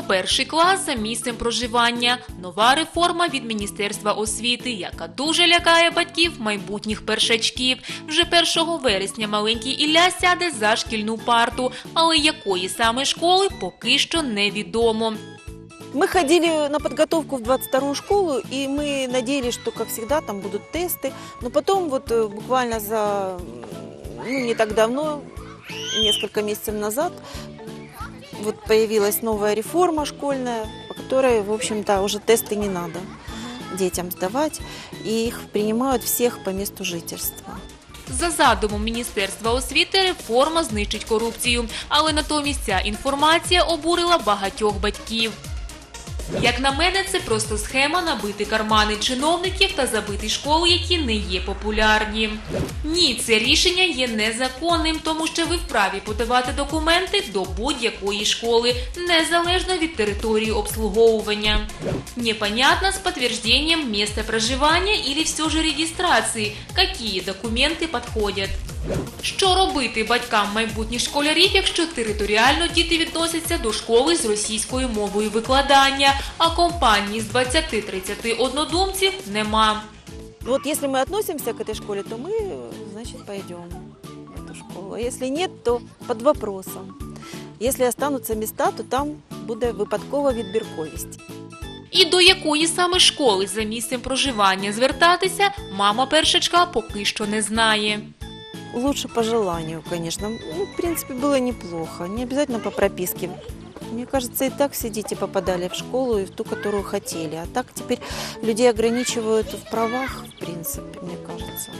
у перший клас за місцем проживання. Нова реформа від Міністерства освіти, яка дуже лякає батьків майбутніх першачків. Вже 1 вересня маленький Ілля сяде за шкільну парту, але якої саме школи поки що невідомо. Мы ходили на подготовку в 22-ю школу, и мы надеялись, что, как всегда, там будут тесты. Но потом вот э, буквально за, м, ну, не так давно, несколько месяцев назад, вот появилась новая реформа школьная, по которой, в общем-то, уже тесты не надо детям сдавать, и их принимают всех по месту жительства. За задумом Міністерства освіти реформа знищить корупцію, але натомість ця інформація обурила багатьох батьків. Як на мене, це просто схема набити кармани чиновників та забити школи, які не є популярні. Ні, це рішення є незаконним, тому що ви вправі подавати документи до будь-якої школи, незалежно від території обслуговування. Непонятно с подтверждением места проживания или все же регистрации, какие документи підходять. Що робити батькам майбутніх школярів, якщо територіально діти відносяться до школи з російською мовою викладання, а компанії з 20-30 однодумців нема? Вот если мы относимся к этой школе, то мы, значит, пойдем в эту школу. А если нет, то под вопросом. Если останутся места, то там буде випадкова відбірковість. І до якої саме школи за місцем проживання звертатися, мама першачка поки що не знає. Лучше по желанию, конечно. Ну, в принципе, было неплохо. Не обязательно по прописке. Мне кажется, и так все дети попадали в школу и в ту, которую хотели. А так теперь людей ограничивают в правах, в принципе, мне кажется.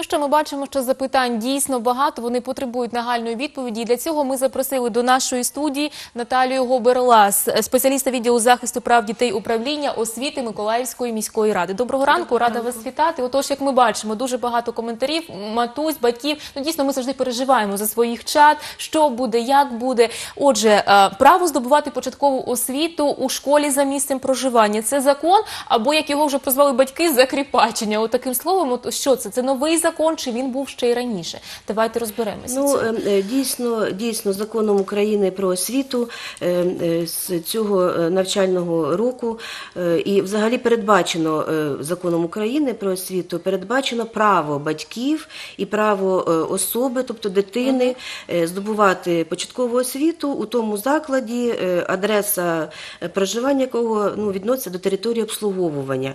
Ну що ми бачимо, що запитань дійсно багато. Вони потребують нагальної відповіді. І для цього ми запросили до нашої студії Наталію Гоберлас, спеціаліста відділу захисту прав дітей управління освіти Миколаївської міської ради. Доброго ранку, рада вас вітати. Отож, як ми бачимо, дуже багато коментарів, матусь, батьків. Ну дійсно, ми завжди переживаємо за своїх чат, що буде, як буде. Отже, е, право здобувати початкову освіту у школі за місцем проживання. Це закон, або як його вже прозвали батьки, закріпачення. От словом, от що це? Це новий закон, чи він був ще й раніше? Давайте розберемося. Ну цьому. е, дійсно, дійсно, законом України про освіту е, е, з цього е, навчального року і взагалі передбачено законом України про освіту, передбачено право батьків і право особи, тобто дитини, здобувати початкову освіту у тому закладі, адреса проживання якого ну, відноситься до території обслуговування.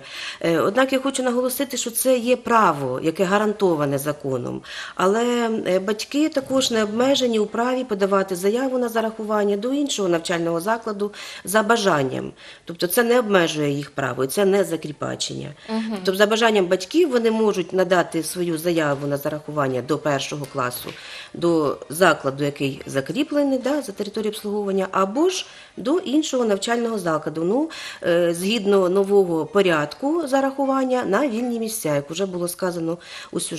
Однак я хочу наголосити, що це є право, яке гарантоване законом. Але е, батьки також не обмежені у праві подавати заяву на зарахування до іншого навчального закладу за бажанням. Тобто це не обмежує їх право, і це не закріпачення. Тобто, за бажанням батьків вони можуть надати свою заяву на зарахування до першого класу до закладу, який закріплений да, за територією обслуговування, або ж до іншого навчального закладу. Ну, е, згідно нового порядку зарахування на вільні місця, як вже було сказано у сюжеті.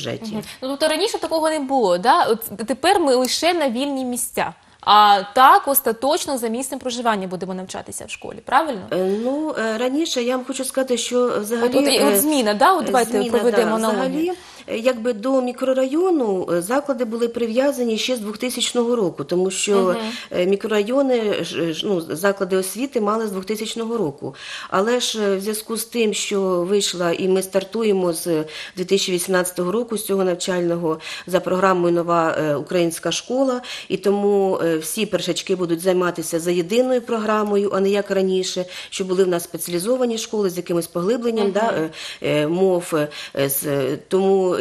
Ну тобто раніше такого не було. Да? От тепер ми лише на вільні місця. А так остаточно за місцем проживання будемо навчатися в школі, правильно? Е, Ну, е, раніше я вам хочу сказати, що взагалі... От, от, от е, зміна, да? От давайте зміна, проведемо да, на Взагалі, якби до мікрорайону е, заклади були прив'язані ще з 2000 року, тому що е, мікрорайони, ж, ну, заклади освіти мали з 2000 року. Але ж е, в зв'язку з тим, що вийшла і ми стартуємо з 2018 року, з цього навчального, за програмою Нова е, українська школа, і тому е, всі першачки будуть займатися за єдиною програмою, а не як раніше, що були в нас спеціалізовані школи з якимось поглибленням да, е, е, мов. е,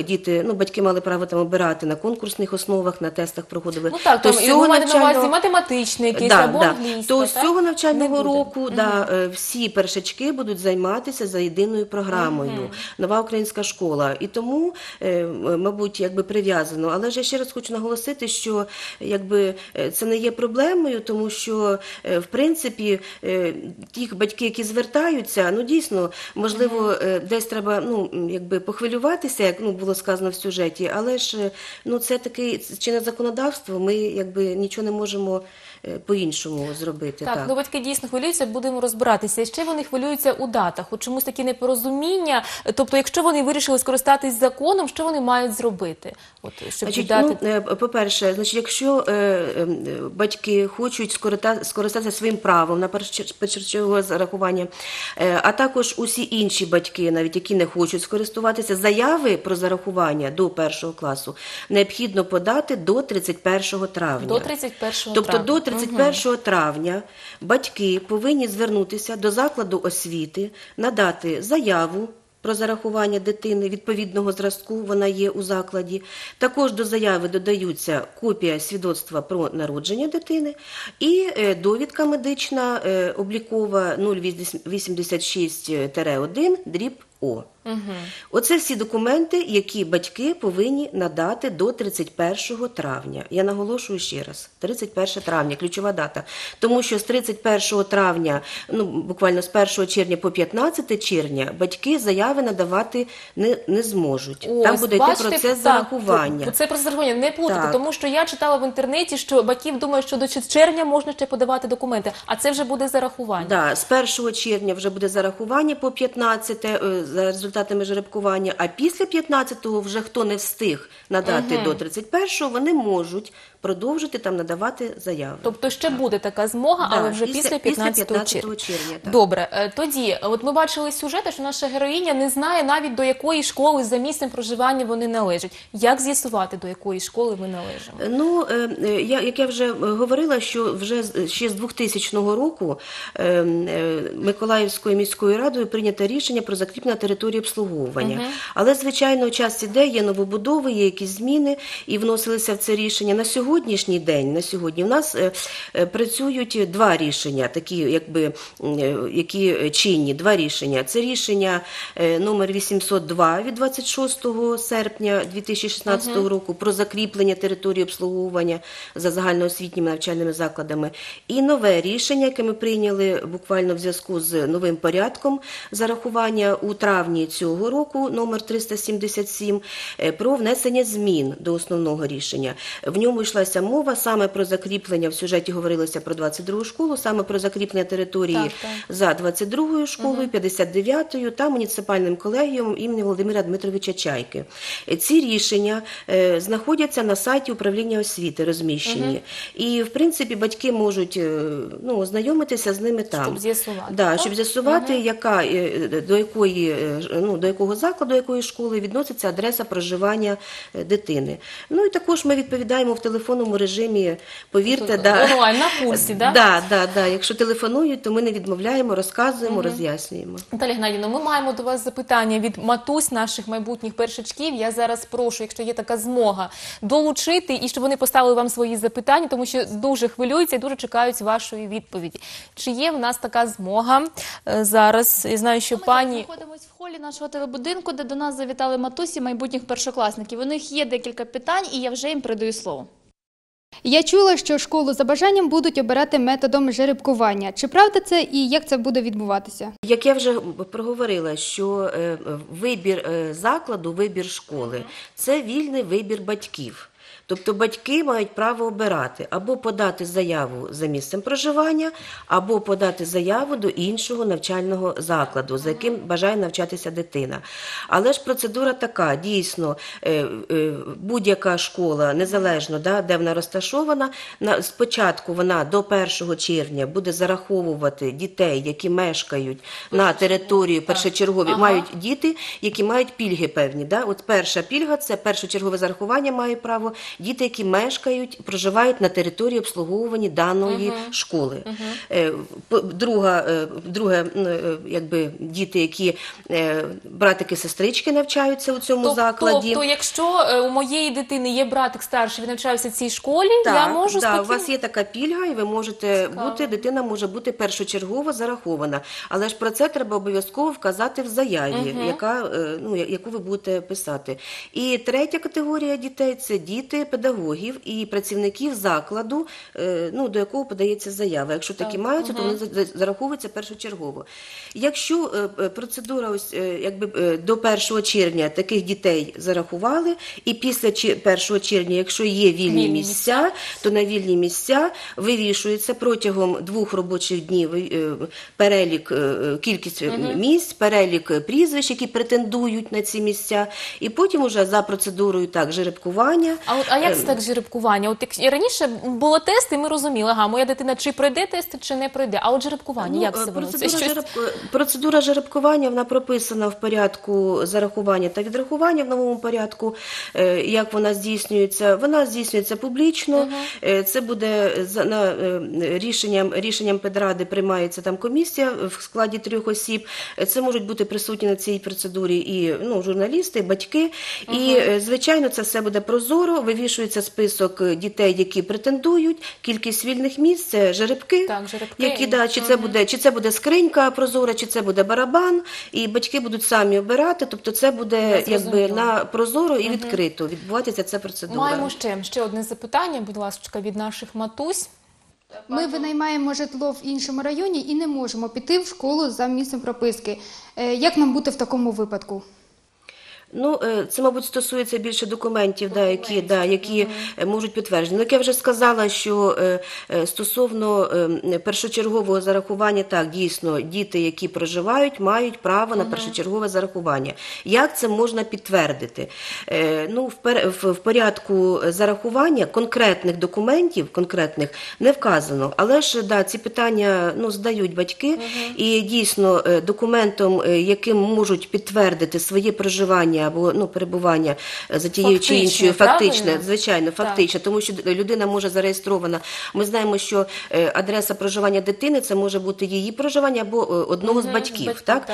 діти, ну, батьки мали право там обирати на конкурсних основах, на тестах проходили. Ну так, То там з цього маєте на увазі математичний якийсь Да, або да. англійська, То з цього навчального року да, е, всі першачки будуть займатися за єдиною програмою. Нова українська школа. І тому, е, мабуть, якби прив'язано. Але ж я ще раз хочу наголосити, що якби е, це не є проблемою, тому що в принципі ті батьки, які звертаються, ну дійсно, можливо, десь треба ну, якби похвилюватися, як ну було було сказано в сюжеті. Але ж е, ну це таке чинне законодавство. Ми якби нічого не можемо по-іншому зробити. Так, ну батьки дійсно хвилюються, будемо розбиратися. Ще вони хвилюються у датах. От чомусь такі непорозуміння. Тобто, якщо вони вирішили скористатись законом, що вони мають зробити? От щоб Значить, віддати ну, е, по-перше, значить, якщо е, е, батьки хочуть скорита- скористатися своїм правом на перш- першочергове зарахування, е, а також усі інші батьки, навіть які не хочуть скористуватися, заяви про зарахування до першого класу необхідно подати до 31 травня. до 31 Тобто травня. до 31 травня батьки повинні звернутися до закладу освіти, надати заяву. Про зарахування дитини відповідного зразку вона є у закладі. Також до заяви додаються копія свідоцтва про народження дитини і е, довідка медична е, облікова 086-1 дріб О. Оце всі документи, які батьки повинні надати до 31 травня. Я наголошую ще раз: 31 травня, ключова дата. Тому що з 31 травня, ну буквально з 1 червня по 15 червня, батьки заяви надавати не, не зможуть. Там Ось, буде йти процес так, зарахування. Це процес зарахування не плутати, Так. тому що я читала в інтернеті, що батьків думають, що до червня можна ще подавати документи, а це вже буде зарахування. Да, з 1 червня вже буде зарахування по 15 е, за результатами жеребкування, а після 15-го вже хто не встиг надати до 31-го, вони можуть продовжити там надавати заяви. Тобто ще буде така змога, Да, але вже після- після після 15 15 червня. так. Добре, е, тоді, от ми бачили сюжет, що наша героїня не знає навіть до якої школи за місцем проживання вони належать. Як з'ясувати, до якої школи ми належимо? Ну, е, е, я, як я вже е, говорила, що вже з- ще з 2000 року е, е, Миколаївською міською радою прийнято рішення про закріплення території обслуговування. Але, звичайно, час іде, є новобудови, є якісь зміни, і вносилися в це рішення. На сьогоднішній день, на сьогодні, у нас е, е, працюють два рішення, такі, якби, е, які чинні, два рішення. Це рішення номер 802 від 26 серпня 2016 року про закріплення території обслуговування за загальноосвітніми навчальними закладами. І нове рішення, яке ми прийняли буквально в зв'язку з новим порядком зарахування у травні цього року, номер 377, е, про внесення змін до основного рішення. В ньому йшлася мова саме про закріплення, в сюжеті говорилося про 22 школу, саме про закріплення території Так, так. за 22-ю школою, 59-ю та муніципальним колегіумом імені Володимира Дмитровича Чайки. Е, Ці рішення е, знаходяться на сайті управління освіти, розміщені. І, в принципі, батьки можуть ну, ознайомитися з ними там. Щоб з'ясувати, Да, щоб з'ясувати, яка, е, до, якої, ну, до якого закладу, якої школи відноситься адреса проживання е, дитини. Ну і також ми відповідаємо в телефонному режимі, повірте, да, онлайн, на пульсі, да? Да, да, да. Якщо телефонують, то ми не відмовляємо, розказуємо, роз'яснюємо. Наталя Геннадівна, ми маємо до вас запитання від матусь наших майбутніх першачків. Я зараз прошу, якщо є така змога, долучити і щоб вони поставили вам свої запитання, тому що дуже хвилюються і дуже чекають вашої відповіді. Чи є в нас така змога е, зараз? Я знаю, що Ми пані знаходимося в холі нашого телебудинку, де до нас завітали матусі майбутніх першокласників. У них є декілька питань, і я вже їм передаю слово. Я чула, що школу за бажанням будуть обирати методом жеребкування. Чи правда це і як це буде відбуватися? Як я вже проговорила, що е, вибір е, закладу, вибір школи це вільний вибір батьків. Тобто батьки мають право обирати або подати заяву за місцем проживання, або подати заяву до іншого навчального закладу, за яким бажає навчатися дитина. Але ж процедура така: дійсно, е, е, будь-яка школа, незалежно да, де вона розташована, на спочатку вона до 1 червня буде зараховувати дітей, які мешкають на території першочергові, мають діти, які мають пільги певні. Да? От перша пільга це першочергове зарахування має право діти, які мешкають, проживають на території обслуговувані даної школи. Е, по- Друга, е, друге, е, якби діти, які братики, сестрички навчаються у цьому Тоб- закладі. Тобто, якщо у моєї дитини є братик старший, він навчався в цій школі, я можу да, спокійно... у вас є така пільга, і ви можете Цікаво. бути, дитина може бути першочергово зарахована. Але ж про це треба обов'язково вказати в заяві, яка, е, ну, яку ви будете писати. І третя категорія дітей це діти, педагогів і працівників закладу, е, ну, до якого подається заява. Якщо такі маються, то вони за- за- зараховуються першочергово. Якщо е, процедура ось, е, якби, до 1 червня таких дітей зарахували, і після 1 червня, якщо є вільні, Вільні місця, то на вільні місця вивішується протягом двох робочих днів перелік, кількість е, місць, перелік прізвищ, які претендують на ці місця, і потім уже за процедурою так жеребкування. А от а як це Ем. так жеребкування? От як і раніше було тест, і ми розуміли, ага, моя дитина чи пройде тести, чи не пройде. А от жеребкування, Ну, як е, це воно? Це процедура, щось жереб- процедура жеребкування вона прописана в порядку зарахування та відрахування в новому порядку. Е, Як вона здійснюється? Вона здійснюється публічно. Е, Це буде за на е, рішенням рішенням педради приймається там комісія в складі трьох осіб. Е, Це можуть бути присутні на цій процедурі і ну, журналісти, і батьки. І е, звичайно, це все буде прозоро. Вивішується список е, дітей, які претендують. Кількість вільних місць це жеребки, Так, жеребки. які да, чи це буде, чи це буде скринька прозора, чи це буде барабан, і батьки будуть самі обирати. Тобто, це буде якби на прозоро і відкрито відбуватися ця процедура. маємо ще, ще одне запитання, будь ласка, від наших матусь. Ми винаймаємо житло в іншому районі і не можемо піти в школу за місцем прописки. Е, Як нам бути в такому випадку? Ну, е, це, мабуть, стосується більше документів, да, які, да, які можуть підтверджені. Як я вже сказала, що е, е, стосовно е, першочергового зарахування, так, дійсно, діти, які проживають, мають право на першочергове зарахування. Як це можна підтвердити? Ну, в, порядку зарахування конкретних документів, конкретних, не вказано. Але ж, да, ці питання ну, здають батьки, і дійсно документом, яким можуть підтвердити своє проживання або ну, перебування е, за тією чи іншою, фактичне, звичайно, фактично, тому що людина може зареєстрована. Ми знаємо, що е, адреса проживання дитини це може бути її проживання або е, одного з батьків. так?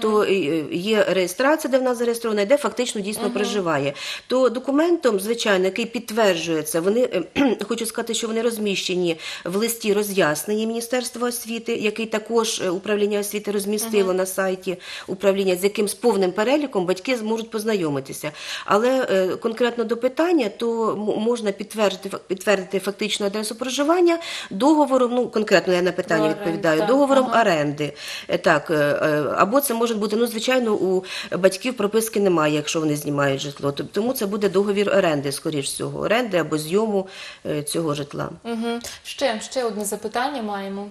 То є реєстрація, де вона зареєстрована, де фактично дійсно проживає. То документом, звичайно, який підтверджує це, вони хочу сказати, що вони розміщені в листі роз'яснення Міністерства освіти, який також управління освіти розмістило на сайті управління, з яким з повним переліком батьки зможуть познайомитися. Але е, конкретно до питання, то можна підтвердити підтвердити фактичну адресу проживання договором. Ну конкретно я на питання відповідаю. так, Договором ага. оренди. Е, Так, е, або це може бути, ну, звичайно, у батьків прописки немає, якщо вони знімають житло. Тому це буде договір оренди, скоріш всього, оренди або зйому цього житла. Угу. Ще, ще одне запитання маємо.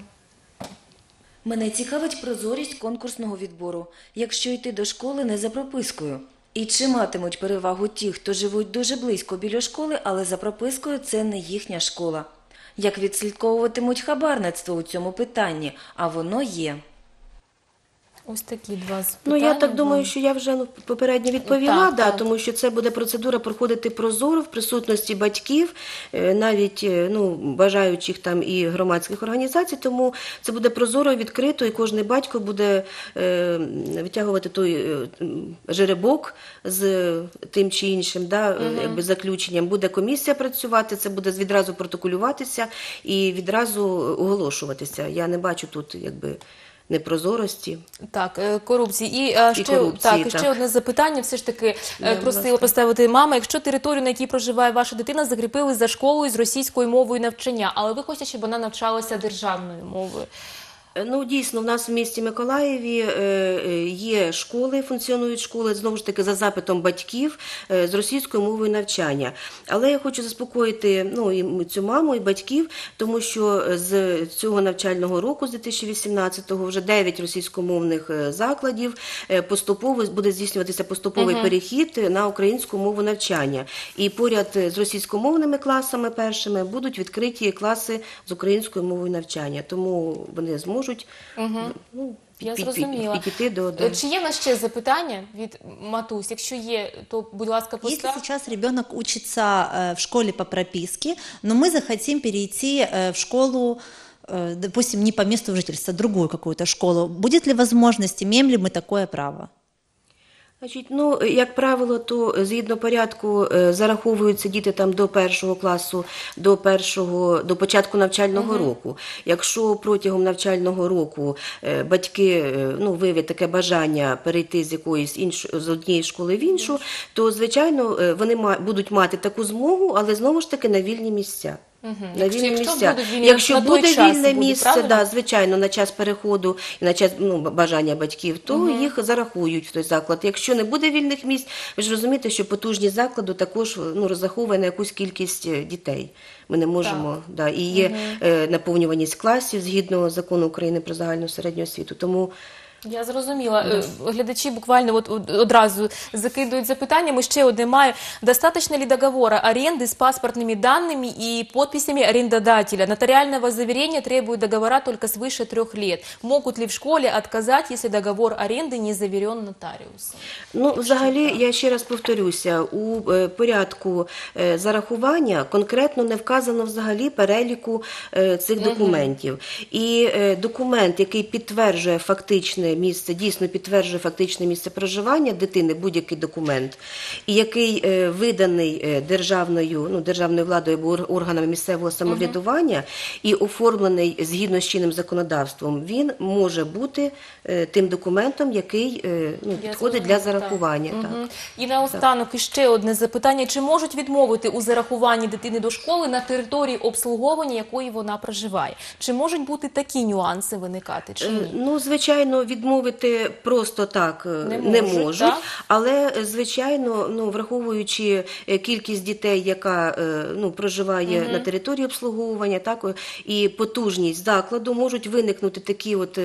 Мене цікавить прозорість конкурсного відбору, якщо йти до школи не за пропискою. І чи матимуть перевагу ті, хто живуть дуже близько біля школи, але за пропискою це не їхня школа. Як відслідковуватимуть хабарництво у цьому питанні, а воно є. Ось такі два запитання. Ну я так думаю, що я вже ну, попередньо відповіла, Так, да, так. тому що це буде процедура проходити прозоро в присутності батьків, е, навіть е, ну, бажаючих там і громадських організацій. Тому це буде прозоро, відкрито, і кожен батько буде е, витягувати той е, жеребок з тим чи іншим да, якби, заключенням. Буде комісія працювати, це буде відразу протоколюватися і відразу оголошуватися. Я не бачу тут якби непрозорості. Так, е, корупції. І, е, ще, корупції, так, і ще так. одне запитання. Все ж таки е, Да, будь просила ласка. поставити мама. Якщо територію, на якій проживає ваша дитина, закріпили за школою з російською мовою навчання, але ви хочете, щоб вона навчалася державною мовою. Ну, дійсно, в нас в місті Миколаєві е, е, є школи, функціонують школи, знову ж таки, за запитом батьків е, з російською мовою навчання. Але я хочу заспокоїти ну, і цю маму, і батьків, тому що з цього навчального року, з 2018-го, вже 9 російськомовних е, закладів е, поступово буде здійснюватися поступовий перехід на українську мову навчання. І поряд з російськомовними класами першими будуть відкриті класи з українською мовою навчання. Тому вони зможуть ну, Я під- під- зрозуміла. підійти до, до... Е, Чи є в нас ще запитання від матусь? Якщо є, то будь ласка, Если постав. сейчас ребенок учится э, в школе по прописке, но мы захотим перейти э, в школу, э, допустим, не по месту жительства, другую какую-то школу, будет ли возможность, имеем ли мы такое право? Значить, ну як правило, то е, згідно порядку е, зараховуються діти там до першого класу, до першого до початку навчального року. Якщо протягом навчального року е, батьки ну виявлять таке бажання перейти з якоїсь іншої з однієї школи в іншу, то звичайно вони будуть мати таку змогу, але знову ж таки на вільні місця. На Якщо- вільні якщо місця. вільні- якщо буде вільне місце, правильно? да, звичайно, на час переходу і на час ну, бажання батьків, то їх зарахують в той заклад. Якщо не буде вільних місць, ви ж розумієте, що потужність закладу також ну, розраховує на якусь кількість е, дітей. Ми не можемо, да, і є е, наповнюваність класів згідно закону України про загальну середню освіту. Тому Я зрозуміла. Е, Глядачі буквально от, от- одразу закидують запитаннями. Ще одне маю. Достаточно ли договора аренды с паспортными данными и подписями арендодателя? Нотариального заверения требуют договора только свыше трех лет. Могут ли в школе отказать, если договор аренды не заверен нотариусом? Ну, взагалі, я ще раз повторюся, у е, порядку е, зарахування конкретно не вказано взагалі переліку е, цих документів. І е, документ, який підтверджує фактичне місце, дійсно підтверджує фактичне місце проживання дитини, будь-який документ, і який е, виданий е, державною, ну, державною владою або органами місцевого самоврядування і оформлений згідно з чинним законодавством, він може бути е, тим документом, який ну, підходить для зарахування. так. Так. І наостанок іще одне запитання. Чи можуть відмовити у зарахуванні дитини до школи на території обслуговування, якої вона проживає? Чи можуть бути такі нюанси виникати, чи ні? Ну, звичайно, відмовити просто так е, Не не можуть, можуть, так? але е, звичайно, ну враховуючи е, кількість дітей, яка ну проживає на території обслуговування, так і потужність закладу, можуть виникнути такі от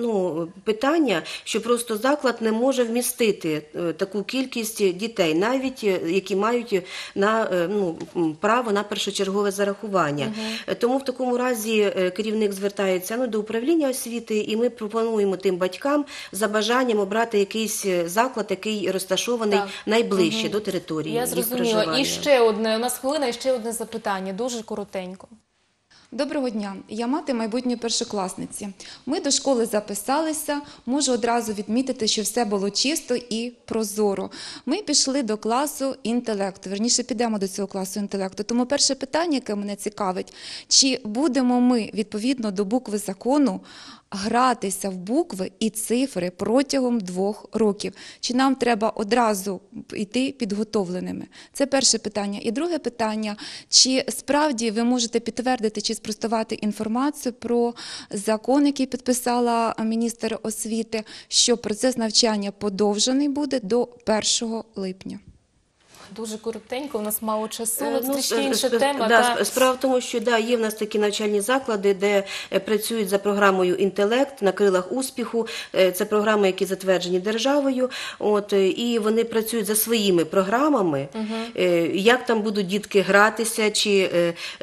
ну питання, що просто заклад не може вмістити таку кількість дітей, навіть які мають на ну право на першочергове зарахування. Е, Тому в такому разі керівник звертається ну, до управління освіти, і ми пропонуємо тим батькам за бажанням обрати якийсь е, заклад, який розташований Так. найближче до території. Я зрозуміла. І ще одне. У нас хвилина, і ще одне запитання. Дуже коротенько. Доброго дня, я мати майбутньої першокласниці. Ми до школи записалися. Можу одразу відмітити, що все було чисто і прозоро. Ми пішли до класу інтелекту. Верніше підемо до цього класу інтелекту. Тому перше питання, яке мене цікавить, чи будемо ми відповідно до букви закону гратися в букви і цифри протягом двох років? Чи нам треба одразу йти підготовленими? Це перше питання. І друге питання: чи справді ви можете підтвердити чи спростувати інформацію про закон, який підписала міністр освіти, що процес навчання подовжений буде до 1 липня? Дуже коротенько, у нас мало часу. Е, Це ну, трішки с- інша тема. да, та... Справа в тому, що да, є в нас такі навчальні заклади, де е, працюють за програмою інтелект на крилах успіху. Е, Це програми, які затверджені державою. От е, і вони працюють за своїми програмами. Е, Як там будуть дітки гратися, чи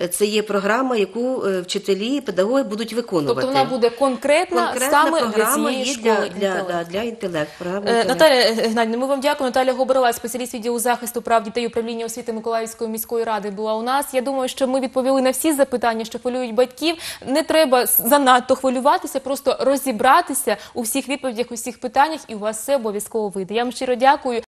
е, це є програма, яку е, вчителі і педагоги будуть виконувати. Тобто вона буде конкретна, Конкретна саме для програма цієї є школи. для, для, «Інтелект». да, для інтелект. Програма Е, інтелект. Наталя Геннадівна, ми вам дякуємо. Наталя Гоберла, спеціаліст відділу захисту прав дітей управління освіти Миколаївської міської ради, була у нас. Я думаю, що ми відповіли на всі запитання, що хвилюють батьків. Не треба занадто хвилюватися, просто розібратися у всіх відповідях, у всіх питаннях, і у вас все обов'язково вийде. Я вам щиро дякую.